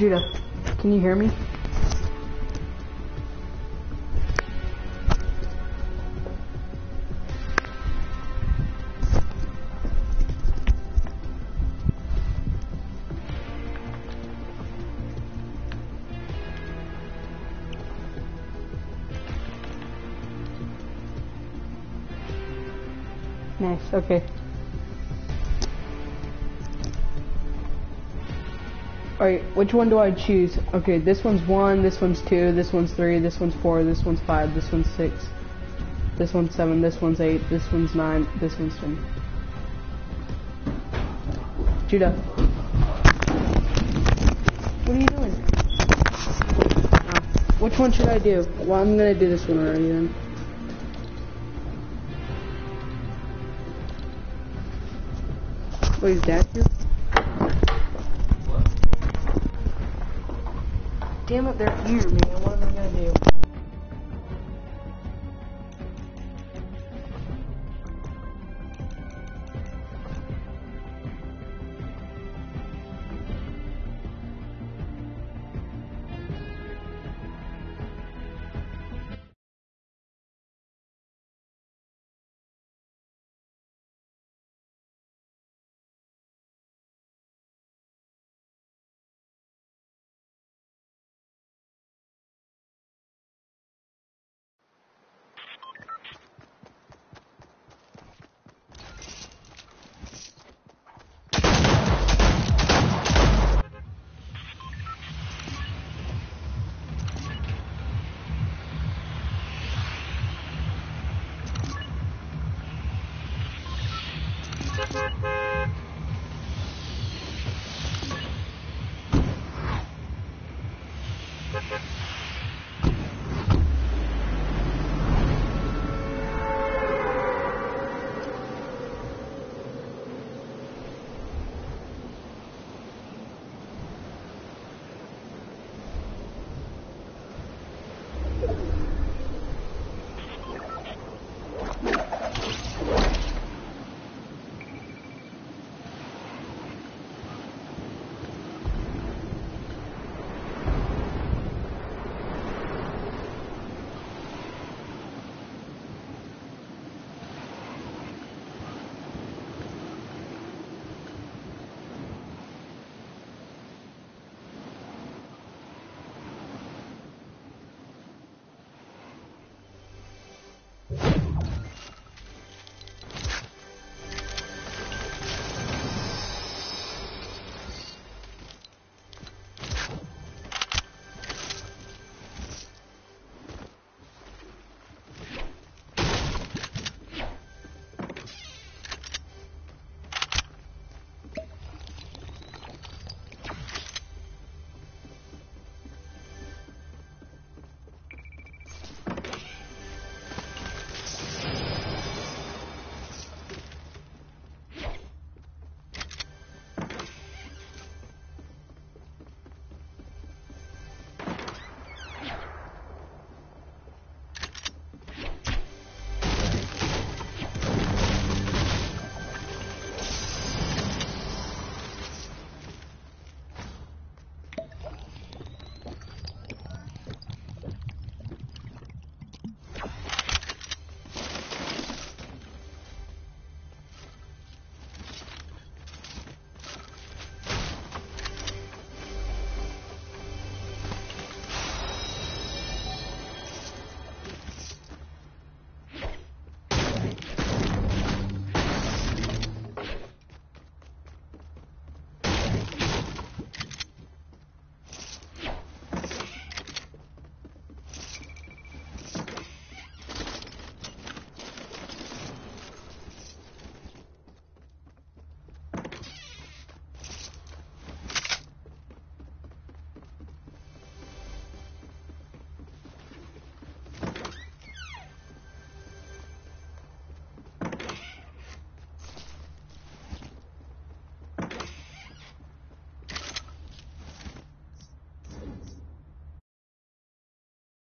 Judah, can you hear me? Nice, okay. Alright, which one do I choose? Okay, this one's one, this one's two, this one's three, this one's four, this one's five, this one's six, this one's seven, this one's eight, this one's nine, this one's ten. Judah. What are you doing? Oh, which one should I do? Well, I'm gonna do this one already then. Wait, is that you? Damn it, they're here, man. What am I gonna do?